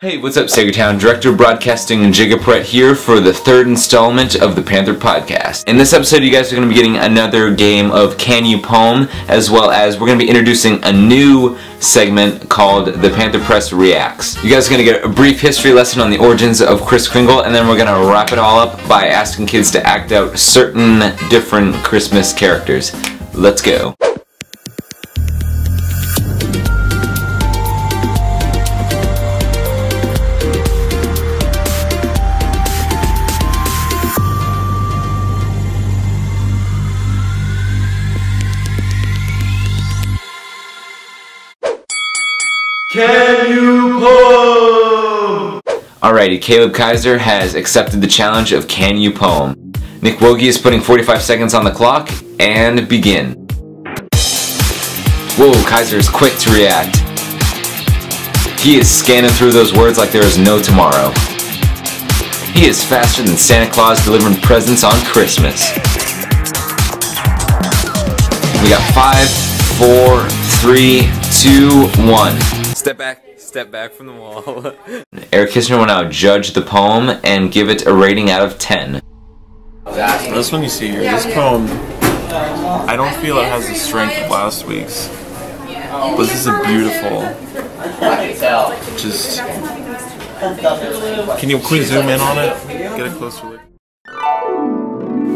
Hey, what's up, Saegertown? Director of Broadcasting and Jigapret here for the third installment of the Panther Pawdcast. In this episode, you guys are going to be getting another game of Can You Poem, as well as we're going to be introducing a new segment called The Panther Press Reacts. You guys are going to get a brief history lesson on the origins of Kris Kringle, and then we're going to wrap it all up by asking kids to act out certain different Christmas characters. Let's go. Poem? Alrighty, Caleb Kaiser has accepted the challenge of Can You Poem. Nick Wogie is putting 45 seconds on the clock, and begin. Whoa, Kaiser is quick to react. He is scanning through those words like there is no tomorrow. He is faster than Santa Claus delivering presents on Christmas. We got five, four, three, two, one. Step back, step back from the wall. Eric Kistner will now judge the poem and give it a rating out of 10. This one you see here, this poem, I don't feel it has the strength of last week's. But this is a beautiful, just, can you please zoom in on it? Get a closer look.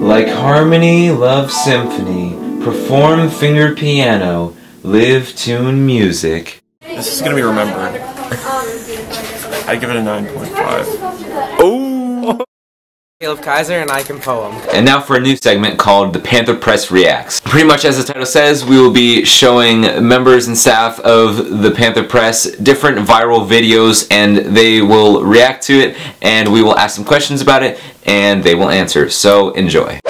Like harmony, love symphony, perform fingered piano, live tune music. This is gonna be remembered. I give it a 9.5. oh! Caleb Kaiser and I can poem. And now for a new segment called The Panther Press Reacts. Pretty much as the title says, we will be showing members and staff of the Panther Press different viral videos and they will react to it and we will ask them questions about it and they will answer. So enjoy.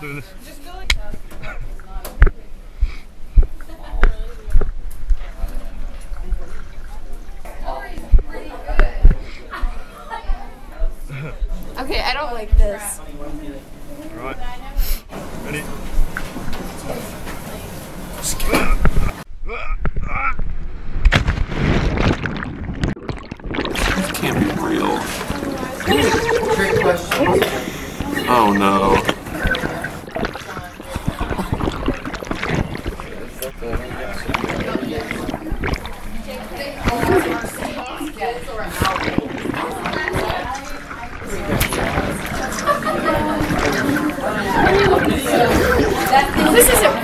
Do this. Okay, I don't like this. Right. Ready? This can't be real. Oh no.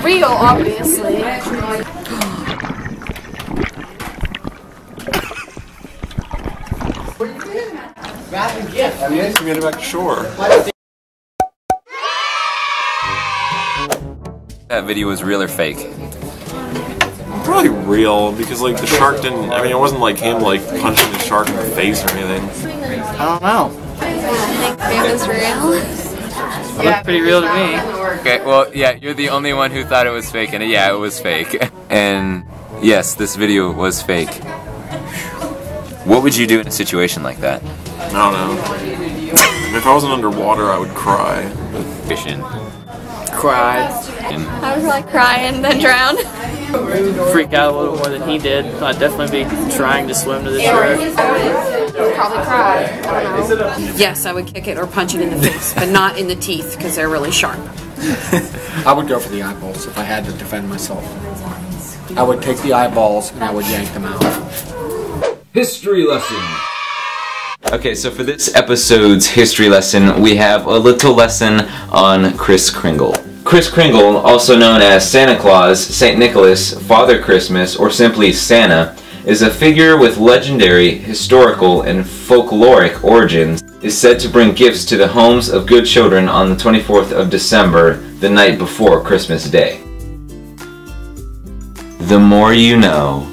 This isn't real, obviously. We gotta back to shore. That video was real or fake? Probably real because like the shark didn't. I mean, it wasn't like him like punching the shark in the face or anything. I don't know. It was real. It looked pretty real to me. Okay, well, yeah, you're the only one who thought it was fake, and yeah, it was fake. And yes, this video was fake. What would you do in a situation like that? I don't know. if I wasn't underwater, I would cry. Fishing. Cried. I was like crying, then drown. Freak out a little more than he did. I'd definitely be trying to swim to the shore. I would probably cry. I don't know. Yes, I would kick it or punch it in the face, but not in the teeth because they're really sharp. I would go for the eyeballs if I had to defend myself. I would take the eyeballs and I would yank them out. History lesson. Okay, so for this episode's history lesson, we have a little lesson on Kris Kringle. Kris Kringle, also known as Santa Claus, St. Nicholas, Father Christmas, or simply Santa, is a figure with legendary, historical, and folkloric origins, is said to bring gifts to the homes of good children on the 24th of December, the night before Christmas Day. The more you know.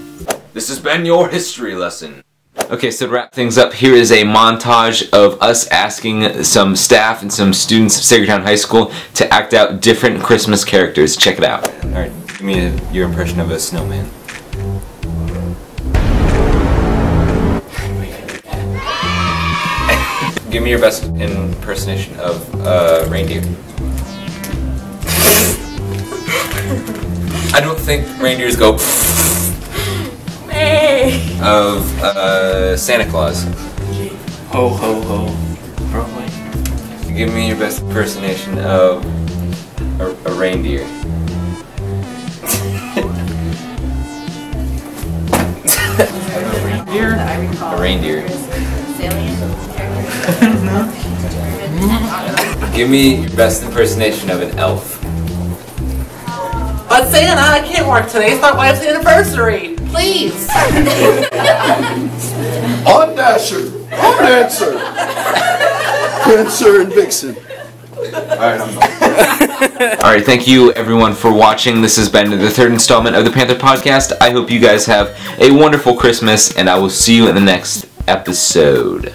This has been your history lesson. Okay, so to wrap things up, here is a montage of us asking some staff and some students of Saegertown High School to act out different Christmas characters. Check it out. Alright, give me a, your impression of a snowman. Give me your best impersonation of uh, reindeer. I don't think reindeers go Hey. of uh, Santa Claus. Ho ho ho. Probably. Give me your best impersonation of a, reindeer. a reindeer. A reindeer. Give me your best impersonation of an elf. But Santa, I can't work today. It's my wife's anniversary. Please. I'm Dasher, on Dancer, Prancer and Vixen. Alright, I'm done. Alright, thank you everyone for watching. This has been the third installment of the Panther Pawdcast. I hope you guys have a wonderful Christmas, and I will see you in the next episode.